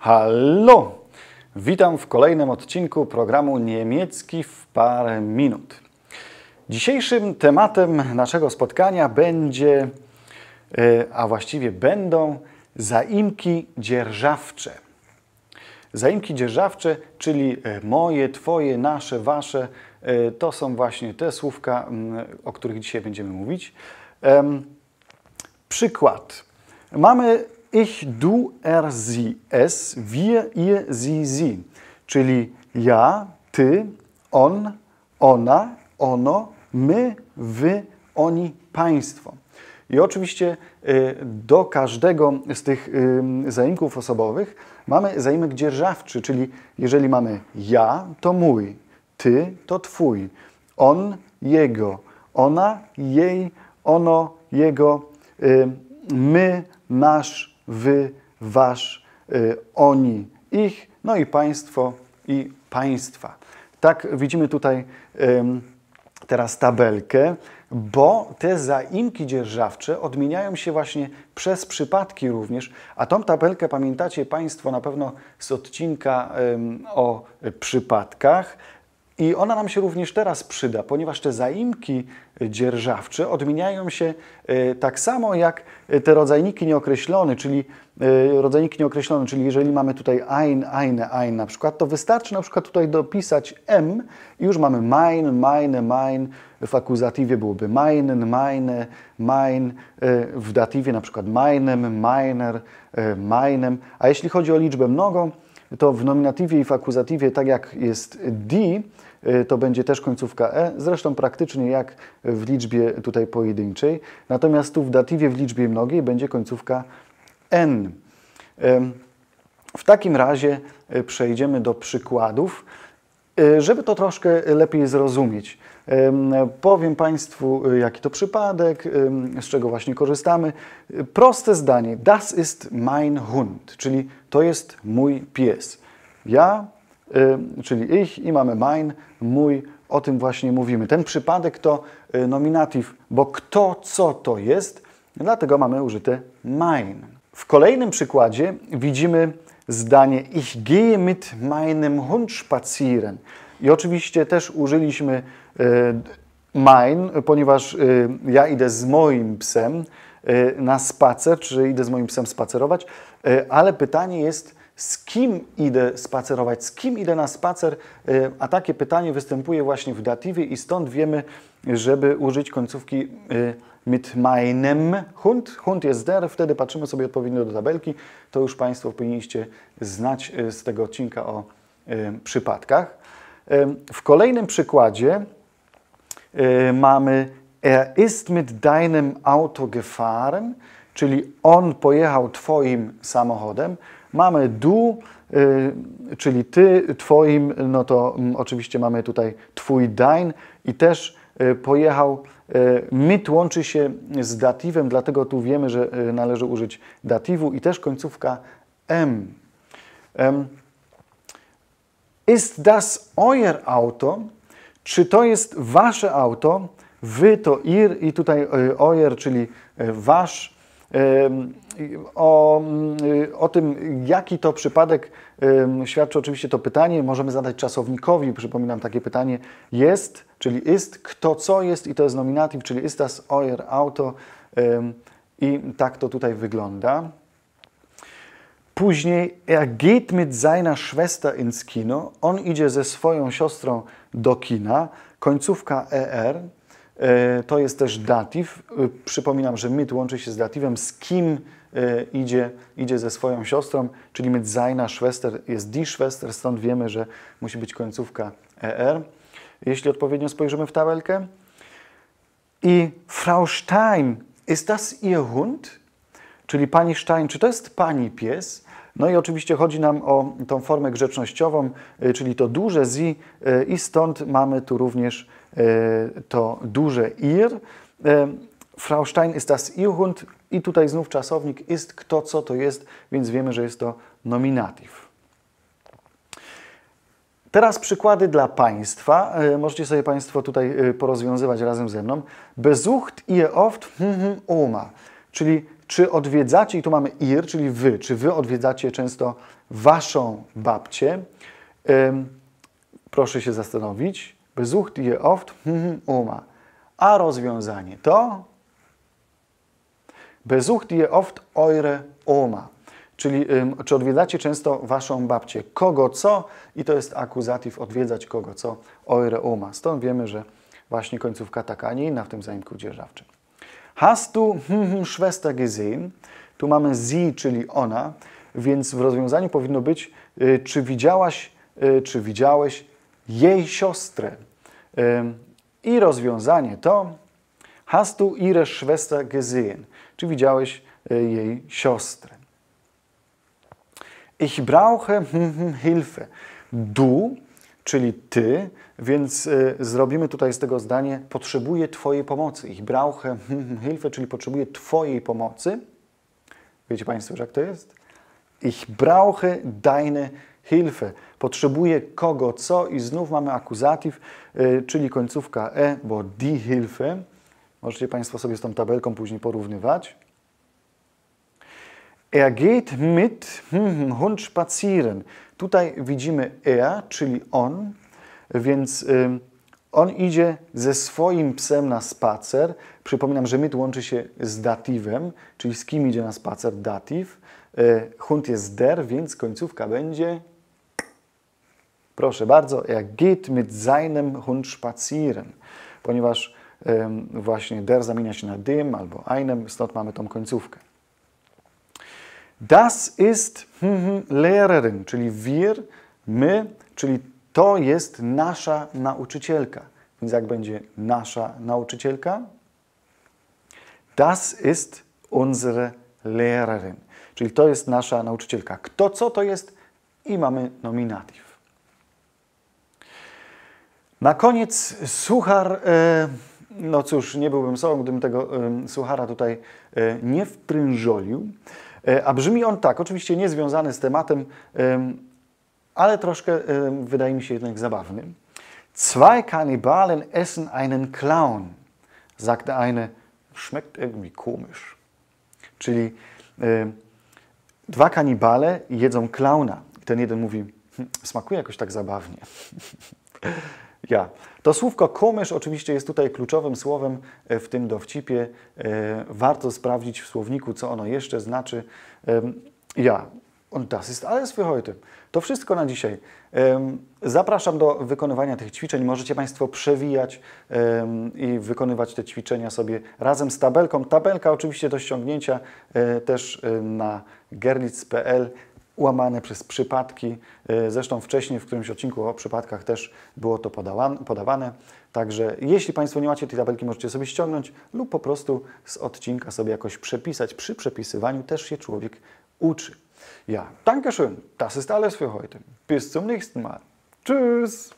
Hallo! Witam w kolejnym odcinku programu Niemiecki w parę minut. Dzisiejszym tematem naszego spotkania będzie, e, a właściwie będą zaimki dzierżawcze. Zaimki dzierżawcze, czyli e, moje, twoje, nasze, wasze, e, to są właśnie te słówka, o których dzisiaj będziemy mówić. Przykład. Mamy ich, du, er, sie, es, wir, ihr, sie, sie. Czyli ja, ty, on, ona, ono, my, wy, oni, państwo. I oczywiście y, do każdego z tych y, zaimków osobowych mamy zaimek dzierżawczy, czyli jeżeli mamy ja, to mój, ty, to twój, on, jego, ona, jej, ono, jego, y, my, nasz, wy, wasz, oni, ich, no i państwo i państwa. Tak widzimy tutaj teraz tabelkę, bo te zaimki dzierżawcze odmieniają się właśnie przez przypadki również, a tą tabelkę pamiętacie Państwo na pewno z odcinka o przypadkach, i ona nam się również teraz przyda, ponieważ te zaimki dzierżawcze odmieniają się e, tak samo jak te rodzajniki nieokreślone, czyli e, rodzajniki nieokreślone, czyli jeżeli mamy tutaj ein, eine, ein na przykład, to wystarczy na przykład tutaj dopisać m i już mamy mein, meine, mein, w akuzatywie byłoby meinen, meine, mein, e, w datywie na przykład meinem, meiner, meinem, a jeśli chodzi o liczbę mnogą, to w nominatywie i w akuzatywie, tak jak jest die, Y, to będzie też końcówka e, zresztą praktycznie jak w liczbie tutaj pojedynczej. Natomiast tu w datywie w liczbie mnogiej będzie końcówka n. W takim razie y, przejdziemy do przykładów, y, żeby to troszkę lepiej zrozumieć. Powiem Państwu, jaki to przypadek, z czego właśnie korzystamy. Proste zdanie. Das ist mein Hund, czyli to jest mój pies. Ja czyli ich i mamy mein, mój, o tym właśnie mówimy. Ten przypadek to y, nominatyw, bo kto, co to jest, dlatego mamy użyte mein. W kolejnym przykładzie widzimy zdanie Ich gehe mit meinem Hund spazieren. I oczywiście też użyliśmy y, mein, ponieważ ja idę z moim psem na spacer, czy idę z moim psem spacerować, ale pytanie jest, z kim idę spacerować, z kim idę na spacer, a takie pytanie występuje właśnie w datywie i stąd wiemy, żeby użyć końcówki mit meinem Hund. Hund jest der, wtedy patrzymy sobie odpowiednio do tabelki. To już Państwo powinniście znać z tego odcinka o przypadkach. W kolejnym przykładzie mamy Er ist mit deinem Auto gefahren, czyli on pojechał Twoim samochodem. Mamy du, y, czyli ty, twoim, no to mm, oczywiście mamy tutaj twój dein i też y, pojechał. Mit łączy się z datywem, dlatego tu wiemy, że należy użyć datywu i też końcówka m. Ist das euer Auto? Czy to jest wasze auto? Wy to ir i tutaj euer, czyli wasz o, y, o tym, jaki to przypadek świadczy oczywiście to pytanie, możemy zadać czasownikowi. Przypominam, takie pytanie jest, czyli ist, kto co jest i to jest nominatyw, czyli ist das euer Auto i tak to tutaj wygląda. Później er geht mit seiner Schwester ins Kino. On idzie ze swoją siostrą do kina. Końcówka er. To jest też datyw. E, przypominam, że mit łączy się z datywem, z kim e, idzie, idzie ze swoją siostrą, czyli mit seiner Schwester jest die Schwester, stąd wiemy, że musi być końcówka er. Jeśli odpowiednio spojrzymy w tabelkę. I Frau Stein, ist das ihr Hund? Czyli pani Stein, czy to jest pani pies? No i oczywiście chodzi nam o tą formę grzecznościową, czyli to duże zi i stąd mamy tu również E, to duże ir. Frau Stein ist das ihr i tutaj znów czasownik ist kto, co to jest, więc wiemy, że jest to nominatyw. Teraz przykłady dla Państwa. Możecie sobie Państwo tutaj porozwiązywać razem ze mną. Besucht ihr oft hm, hm, Oma, czyli czy odwiedzacie, i tu mamy ihr, czyli wy, czy wy odwiedzacie często waszą babcię? Ym, proszę się zastanowić. Besucht ihr oft hm, Oma. A rozwiązanie to Besucht ihr oft eure Oma. Czyli ym, czy odwiedzacie często waszą babcię? Kogo co? I to jest akuzatyw odwiedzać kogo co? Eure Oma. Stąd wiemy, że właśnie końcówka taka, a nie inna w tym zaimku dzierżawczym. Hast du hm, hm, Schwester gesehen? Tu mamy sie, czyli ona, więc w rozwiązaniu powinno być, y, czy widziałaś, y, czy widziałeś jej siostrę. Y, I rozwiązanie to Hast du ihre Schwester gesehen? Czy widziałeś jej siostrę? Ich brauche hm, hm, Hilfe. Du, czyli ty, więc y, zrobimy tutaj z tego zdanie potrzebuję Twojej pomocy. Ich brauche hm, Hilfe, czyli potrzebuję Twojej pomocy. Wiecie Państwo, jak to jest? Ich brauche deine Hilfe. Potrzebuję kogo, co i znów mamy akuzatyw, y, czyli końcówka e, bo die Hilfe. Możecie Państwo sobie z tą tabelką później porównywać. Er geht mit hm, Hund spazieren. Tutaj widzimy er, czyli on, więc on idzie ze swoim psem na spacer. Przypominam, że mit łączy się z datywem, czyli z kim idzie na spacer datyw. Y, Hund jest der, więc końcówka będzie Proszę bardzo, er geht mit seinem Hund spazieren, ponieważ właśnie der zamienia się na dem albo einem, stąd mamy tą końcówkę. Das ist hm, Lehrerin, czyli wir, my, czyli to jest nasza nauczycielka. Więc jak będzie nasza nauczycielka? Das ist unsere Lehrerin, czyli to jest nasza nauczycielka. Kto co to jest? I mamy nominatyw. Na koniec suchar. E, no cóż, nie byłbym sobą, gdybym tego suchara tutaj y, nie wprężolił. Y, a brzmi on tak, oczywiście nie związany z tematem, ale troszkę wydaje mi się jednak zabawny. Zwei Kannibalen essen einen Clown, sagte eine, schmeckt irgendwie komisch. Czyli dwa kanibale jedzą klauna. Ten jeden mówi, hm, smakuje jakoś tak zabawnie. Ja. To słówko komisz oczywiście jest tutaj kluczowym słowem e, w tym dowcipie. E, warto sprawdzić w słowniku, co ono jeszcze znaczy. Ja. Und das ist alles für heute. To wszystko na dzisiaj. Zapraszam do wykonywania tych ćwiczeń. Możecie Państwo przewijać i wykonywać te ćwiczenia sobie razem z tabelką. Tabelka oczywiście do ściągnięcia e, też na gerlitz.pl łamane przez przypadki. E, zresztą wcześniej w którymś odcinku o przypadkach też było to podawane. Także jeśli Państwo nie macie tej tabelki, możecie sobie ściągnąć lub po prostu z odcinka sobie jakoś przepisać. Przy przepisywaniu też się człowiek uczy. Ja, danke schön. Das ist alles für heute. Bis zum nächsten Mal. Tschüss.